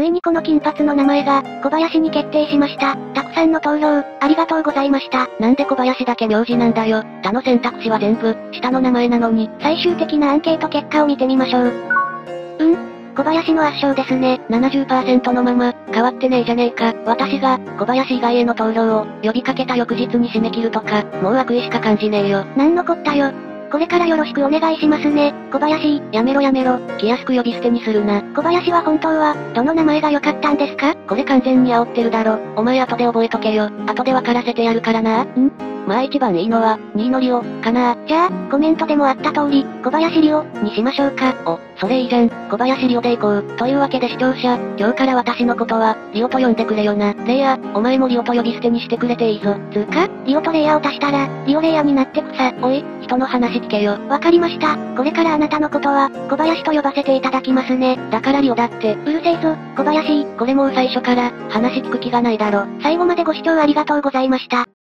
ついにこの金髪の名前が、小林に決定しました。たくさんの投票、ありがとうございました。なんで小林だけ名字なんだよ。他の選択肢は全部、下の名前なのに。最終的なアンケート結果を見てみましょう。うん小林の圧勝ですね。70%のまま、変わってねえじゃねえか。私が、小林以外への投票を、呼びかけた翌日に締め切るとか、もう悪意しか感じねえよ。なんのこったよ。これからよろしくお願いしますね、小林。やめろやめろ、気安く呼び捨てにするな。小林は本当は、どの名前が良かったんですか？これ完全に煽ってるだろ。お前後で覚えとけよ。後で分からせてやるからな。ん？まあ一番いいのは、2位のリオ、かなじゃあ、コメントでもあった通り、小林リオ、にしましょうか。お、それいいじゃん。小林リオで行こう。というわけで視聴者、今日から私のことは、リオと呼んでくれよな。レイヤー、お前もリオと呼び捨てにしてくれていいぞ。つうか、リオとレイヤーを足したら、リオレイヤーになってくさ。おい、人の話聞けよ。わかりました。これからあなたのことは、小林と呼ばせていただきますね。だからリオだって。うるせえぞ、小林。これもう最初から、話聞く気がないだろ。最後までご視聴ありがとうございました。